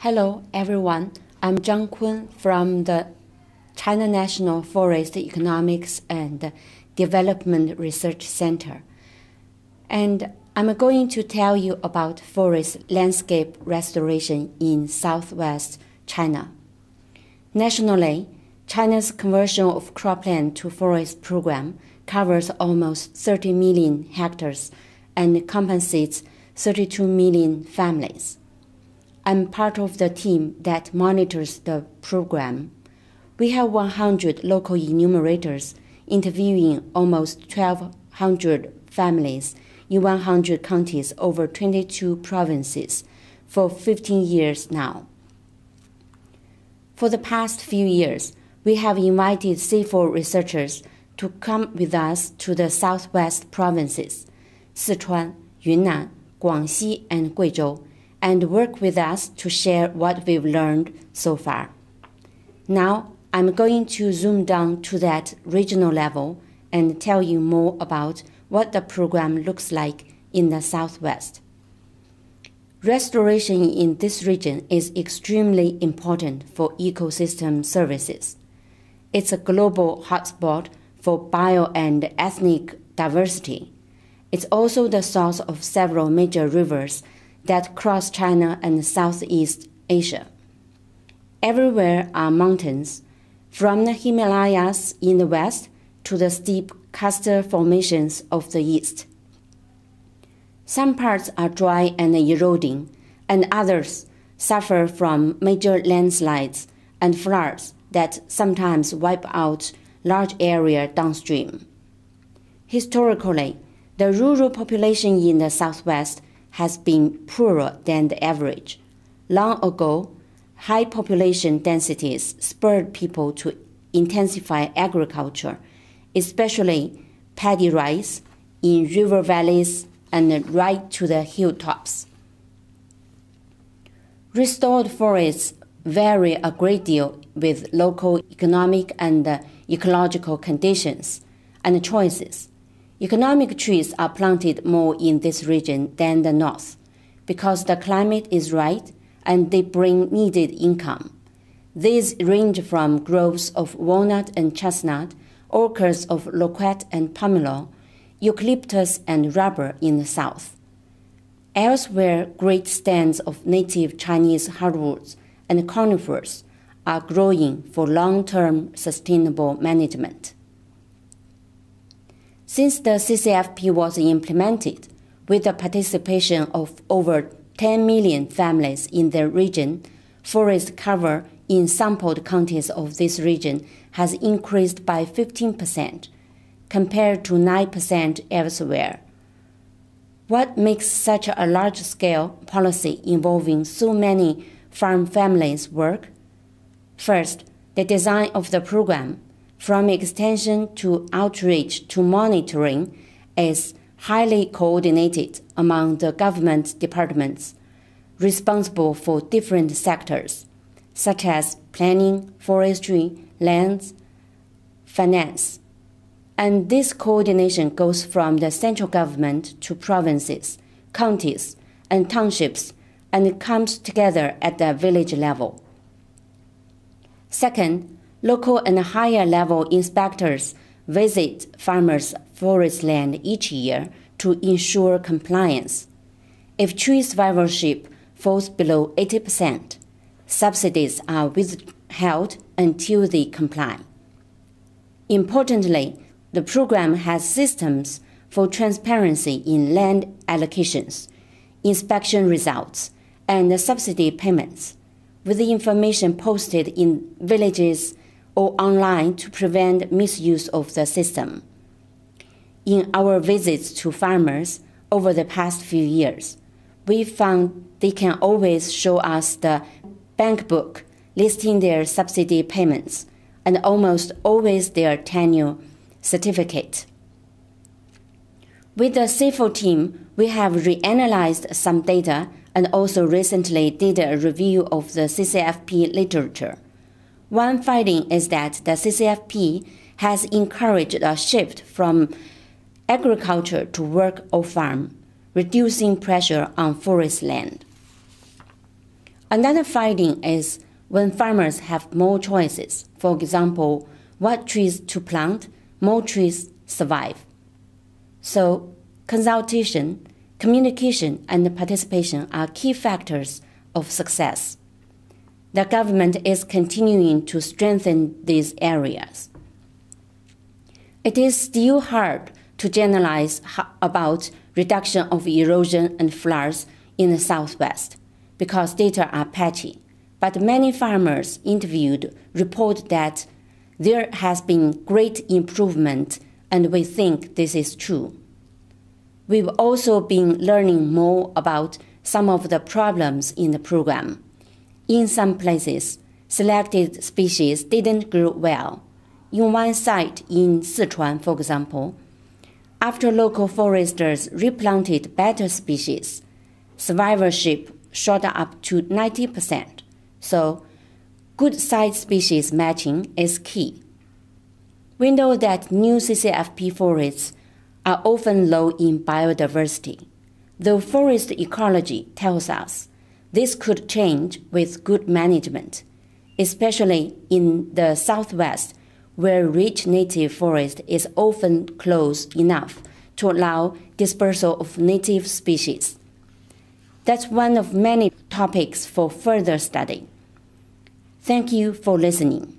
Hello, everyone. I'm Zhang Kun from the China National Forest Economics and Development Research Center. And I'm going to tell you about forest landscape restoration in southwest China. Nationally, China's conversion of cropland to forest program covers almost 30 million hectares and compensates 32 million families. I'm part of the team that monitors the program. We have 100 local enumerators interviewing almost 1,200 families in 100 counties over 22 provinces for 15 years now. For the past few years, we have invited CIFOR researchers to come with us to the southwest provinces, Sichuan, Yunnan, Guangxi, and Guizhou and work with us to share what we've learned so far. Now, I'm going to zoom down to that regional level and tell you more about what the program looks like in the Southwest. Restoration in this region is extremely important for ecosystem services. It's a global hotspot for bio and ethnic diversity. It's also the source of several major rivers that cross China and Southeast Asia. Everywhere are mountains, from the Himalayas in the west to the steep karst formations of the east. Some parts are dry and eroding, and others suffer from major landslides and floods that sometimes wipe out large area downstream. Historically, the rural population in the southwest has been poorer than the average. Long ago, high population densities spurred people to intensify agriculture, especially paddy rice in river valleys and right to the hilltops. Restored forests vary a great deal with local economic and ecological conditions and choices. Economic trees are planted more in this region than the north because the climate is right and they bring needed income. These range from groves of walnut and chestnut, orchards of loquat and pomelo, eucalyptus and rubber in the south. Elsewhere, great stands of native Chinese hardwoods and conifers are growing for long term sustainable management. Since the CCFP was implemented, with the participation of over 10 million families in the region, forest cover in sampled counties of this region has increased by 15%, compared to 9% elsewhere. What makes such a large scale policy involving so many farm families work? First, the design of the program from extension to outreach to monitoring is highly coordinated among the government departments responsible for different sectors, such as planning, forestry, lands, finance. And this coordination goes from the central government to provinces, counties, and townships, and comes together at the village level. Second, local and higher level inspectors visit farmers' forest land each year to ensure compliance. If tree survivorship falls below 80%, subsidies are withheld until they comply. Importantly, the program has systems for transparency in land allocations, inspection results, and subsidy payments, with the information posted in villages or online to prevent misuse of the system. In our visits to farmers over the past few years, we found they can always show us the bank book listing their subsidy payments and almost always their tenure certificate. With the CIFOR team, we have reanalyzed some data and also recently did a review of the CCFP literature. One finding is that the CCFP has encouraged a shift from agriculture to work or farm, reducing pressure on forest land. Another finding is when farmers have more choices, for example, what trees to plant, more trees survive. So, consultation, communication, and participation are key factors of success. The government is continuing to strengthen these areas. It is still hard to generalize about reduction of erosion and floods in the southwest because data are patchy. But many farmers interviewed report that there has been great improvement, and we think this is true. We've also been learning more about some of the problems in the program. In some places, selected species didn't grow well. In one site in Sichuan, for example, after local foresters replanted better species, survivorship shot up to 90%. So, good site species matching is key. We know that new CCFP forests are often low in biodiversity, though forest ecology tells us this could change with good management, especially in the southwest, where rich native forest is often close enough to allow dispersal of native species. That's one of many topics for further study. Thank you for listening.